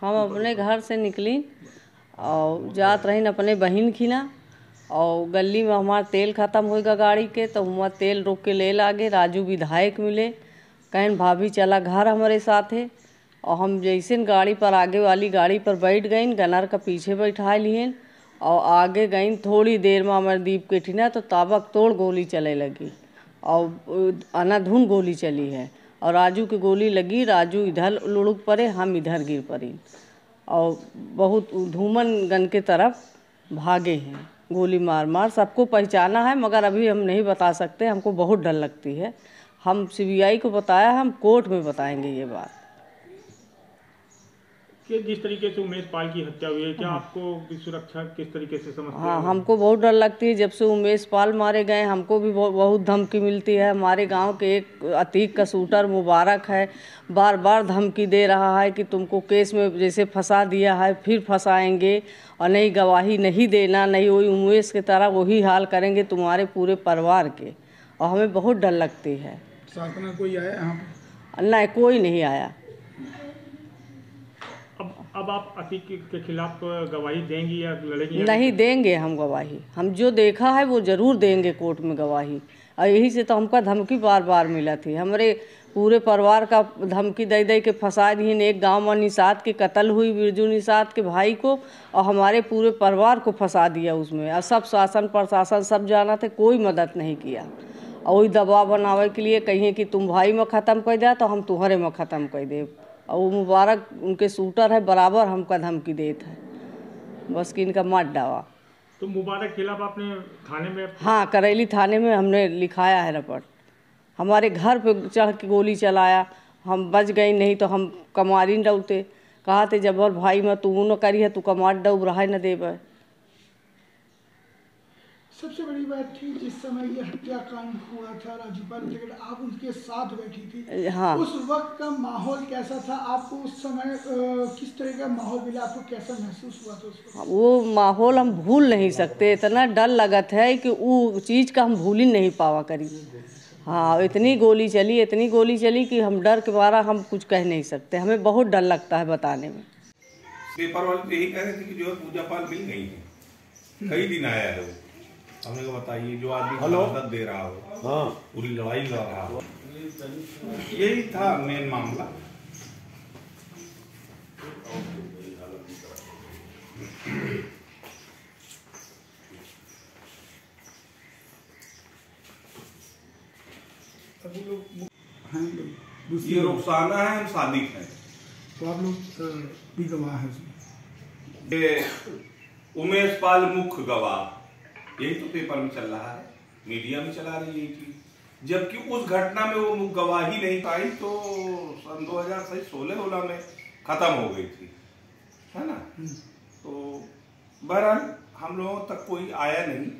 हम अपने घर से निकली और जात रहीन अपने बहिन खिना और गली में हमार तेल ख़त्म होएगा गाड़ी के तो हुआ तेल रोक के ले लागे। राजू विधायक मिले, कहन, भाभी, चला घर हमारे साथ। है और हम जैसे गाड़ी पर, आगे वाली गाड़ी पर बैठ गईन गनर का पीछे बैठा लिहन और आगे गईन। थोड़ी देर में हमारे दीप के ठिना तो ताबक तोड़ गोली चले लगी और अनाधुन गोली चली है। और राजू की गोली लगी, राजू इधर लुढ़क पड़े, हम इधर गिर पड़े। और बहुत धूमन गन के तरफ़ भागे हैं, गोली मार मार। सबको पहचाना है, मगर अभी हम नहीं बता सकते, हमको बहुत डर लगती है। हम सीबीआई को बताया, हम कोर्ट में बताएँगे ये बात। कि जिस तरीके से उमेश पाल की हत्या हुई है? क्या आपको भी सुरक्षा किस तरीके से समझते हाँ हैं? हमको बहुत डर लगती है जब से उमेश पाल मारे गए हमको भी बहुत धमकी मिलती है। हमारे गाँव के एक अतीक का शूटर मुबारक है बार बार धमकी दे रहा है कि तुमको केस में जैसे फंसा दिया है फिर फंसाएँगे। और नहीं गवाही नहीं देना नहीं वही उमेश की तरह वही हाल करेंगे तुम्हारे पूरे परिवार के। और हमें बहुत डर लगती है। कोई आया नहीं कोई नहीं आया। अब आप अतीक के- खिलाफ गवाही देंगी या लड़ेंगी नहीं देंगे हम गवाही। हम जो देखा है वो ज़रूर देंगे कोर्ट में गवाही। और यही से तो हमका धमकी बार बार मिला थी। हमारे पूरे परिवार का धमकी दे दे के फंसा दी एक गाँव में निषाद की कत्ल हुई बिरजू निषाद के भाई को और हमारे पूरे परिवार को फंसा दिया उसमें। और सब शासन प्रशासन सब जाना थे कोई मदद नहीं किया। और वही दबाव बनावे के लिए कहिए कि तुम भाई में ख़त्म कर दिया तो हम तुम्हारे में ख़त्म कर दे और वो मुबारक उनके सूटर है बराबर हमका धमकी देत है। बस कि इनका मत डावा। तो मुबारक के खिलाफ आपने थाने में हाँ करेली थाने में हमने लिखाया है रपट हमारे घर पे चढ़ के गोली चलाया हम बच गए नहीं तो हम कमारी न डलते कहा थे जबर भाई मैं तू न करी है तू कमार डूब रहा न देवे सबसे बड़ी बात थी जिस समय ये हत्याकांड हुआ था राजूपाल टिकट आप उनके साथ बैठी थी। हाँ। उस वक्त का माहौल कैसा था? आपको उस समय किस तरह का माहौल मिला? आपको कैसा महसूस हुआ था उस वो माहौल हम भूल नहीं सकते। इतना डर लगत है कि वो चीज़ का हम भूल ही नहीं पावा करी हाँ इतनी गोली चली इतनी गोली चली कि हम डर के मारा हम कुछ कह नहीं सकते। हमें बहुत डर लगता है बताने में। पेपर वाले तो यही कह रहे थे कि जो है पूजा पाल मिल गई है। कई दिन आया है वो। हमने कहा बताइए जो आदमी मदद दे रहा हो हाँ। पूरी लड़ाई लड़ रहा हो। यही था मेन मामला। ये रुखसाना है हम सादिक हैं? तो आप लोग भी गवाह हैं? ये उमेश पाल मुख्य गवाह। यही तो पेपर में चल रहा है मीडिया में चला रही है यही चीज़। जबकि उस घटना में वो गवाही नहीं पाई तो सन 2016 सोलह में खत्म हो गई थी। है ना? तो बहरहाल हम लोगों तक कोई आया नहीं।